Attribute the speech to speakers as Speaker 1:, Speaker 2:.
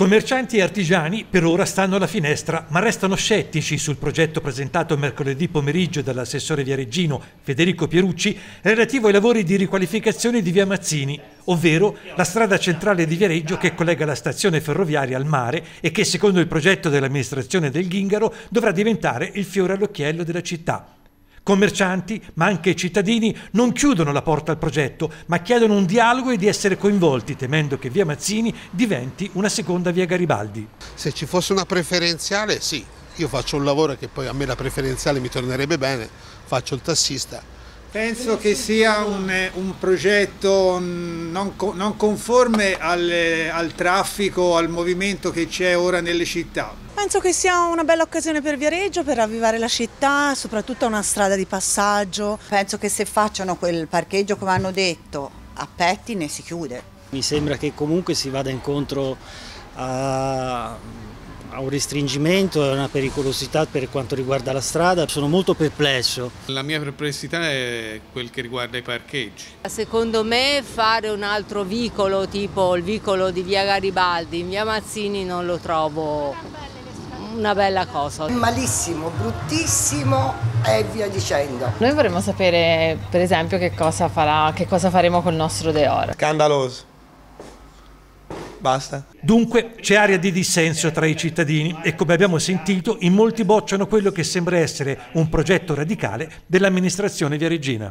Speaker 1: Commercianti e artigiani per ora stanno alla finestra, ma restano scettici sul progetto presentato mercoledì pomeriggio dall'assessore Viareggino Federico Pierucci relativo ai lavori di riqualificazione di via Mazzini, ovvero la strada centrale di Viareggio che collega la stazione ferroviaria al mare e che secondo il progetto dell'amministrazione del Ghingaro dovrà diventare il fiore all'occhiello della città. Commercianti, ma anche cittadini, non chiudono la porta al progetto, ma chiedono un dialogo e di essere coinvolti, temendo che via Mazzini diventi una seconda via Garibaldi.
Speaker 2: Se ci fosse una preferenziale, sì. Io faccio un lavoro che poi a me la preferenziale mi tornerebbe bene, faccio il tassista
Speaker 3: Penso che sia un, un progetto non, non conforme al, al, traffico, al movimento che c'è ora nelle città.
Speaker 4: Penso che sia una bella occasione per Viareggio, per ravvivare la città, soprattutto una strada di passaggio.
Speaker 5: Penso che se facciano quel parcheggio come hanno detto a pettine si chiude.
Speaker 6: Mi sembra che comunque si vada incontro a ha un restringimento e una pericolosità per quanto riguarda la strada, sono molto perplesso.
Speaker 7: La mia perplessità è quel che riguarda i parcheggi.
Speaker 8: Secondo me fare un altro vicolo tipo il vicolo di via Garibaldi in via Mazzini non lo trovo una bella cosa.
Speaker 9: Malissimo, bruttissimo e via dicendo.
Speaker 10: Noi vorremmo sapere per esempio che cosa, farà, che cosa faremo col nostro Deor.
Speaker 11: Scandaloso. Basta.
Speaker 1: Dunque c'è area di dissenso tra i cittadini e come abbiamo sentito in molti bocciano quello che sembra essere un progetto radicale dell'amministrazione viareggina.